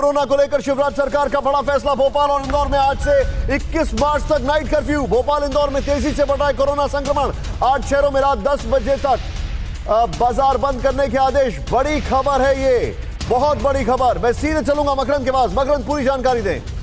Corona को लेकर शिवराज सरकार का बड़ा फैसला। भोपाल और इंदौर में आज से 21 मार्च तक नाइट कर्फ्यू। भोपाल, इंदौर में तेज़ी से बढ़ रहा है कोरोना संक्रमण। आठ शहरों में रात 10 बजे तक बाज़ार बंद करने के आदेश। बड़ी खबर है ये, बहुत बड़ी खबर। मैं सीधे चलूँगा मकरंद के पास। मकरंद, पूरी जानकारी दें।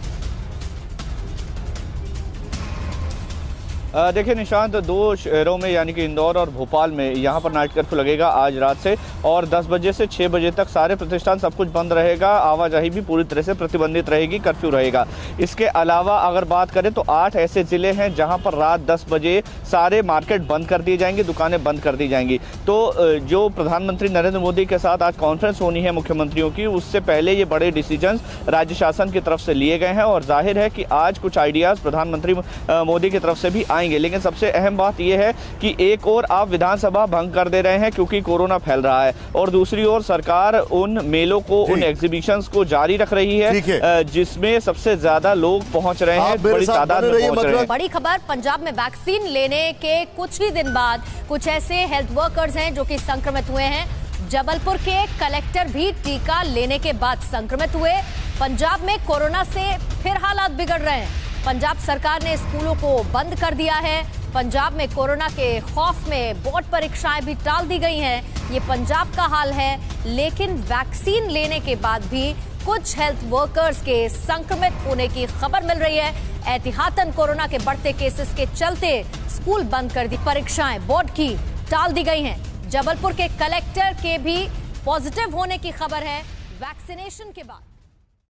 देखिए निशांत, दो शहरों में, यानी कि इंदौर और भोपाल में यहाँ पर नाइट कर्फ्यू लगेगा आज रात से और 10 बजे से 6 बजे तक सारे प्रतिष्ठान सब कुछ बंद रहेगा, आवाजाही भी पूरी तरह से प्रतिबंधित रहेगी, कर्फ्यू रहेगा। इसके अलावा अगर बात करें तो आठ ऐसे ज़िले हैं जहाँ पर रात 10 बजे सारे मार्केट बंद कर दिए जाएँगे, दुकानें बंद कर दी जाएँगी। तो जो प्रधानमंत्री नरेंद्र मोदी के साथ आज कॉन्फ्रेंस होनी है मुख्यमंत्रियों की, उससे पहले ये बड़े डिसीज़न राज्य शासन की तरफ़ से लिए गए हैं और ज़ाहिर है कि आज कुछ आइडियाज़ प्रधानमंत्री मोदी की तरफ़ से भी आएँगे। लेकिन सबसे अहम बात यह है कि एक और आप विधानसभा भंग कर दे रहे हैं क्योंकि कोरोना फैल रहा है और दूसरी ओर सरकार उन मेलों को उन एग्जीबिशंस को जारी रख रही है है। जिसमें सबसे ज़्यादा लोग पहुँच रहे हैं बड़ी तादाद में पहुँच रहे हैं। बड़ी खबर पंजाब में वैक्सीन लेने के कुछ ही दिन बाद कुछ ऐसे हेल्थ वर्कर्स हैं जो कि संक्रमित हुए हैं। जबलपुर के कलेक्टर भी टीका लेने के बाद संक्रमित हुए। पंजाब में कोरोना से फिर हालात बिगड़ रहे हैं। पंजाब सरकार ने स्कूलों को बंद कर दिया है। पंजाब में कोरोना के खौफ में बोर्ड परीक्षाएँ भी टाल दी गई हैं। ये पंजाब का हाल है, लेकिन वैक्सीन लेने के बाद भी कुछ हेल्थ वर्कर्स के संक्रमित होने की खबर मिल रही है। एहतियातन कोरोना के बढ़ते केसेस के चलते स्कूल बंद कर दी परीक्षाएँ। बोर्ड की टाल दी गई हैं। जबलपुर के कलेक्टर के भी पॉजिटिव होने की खबर है। वैक्सीनेशन के बाद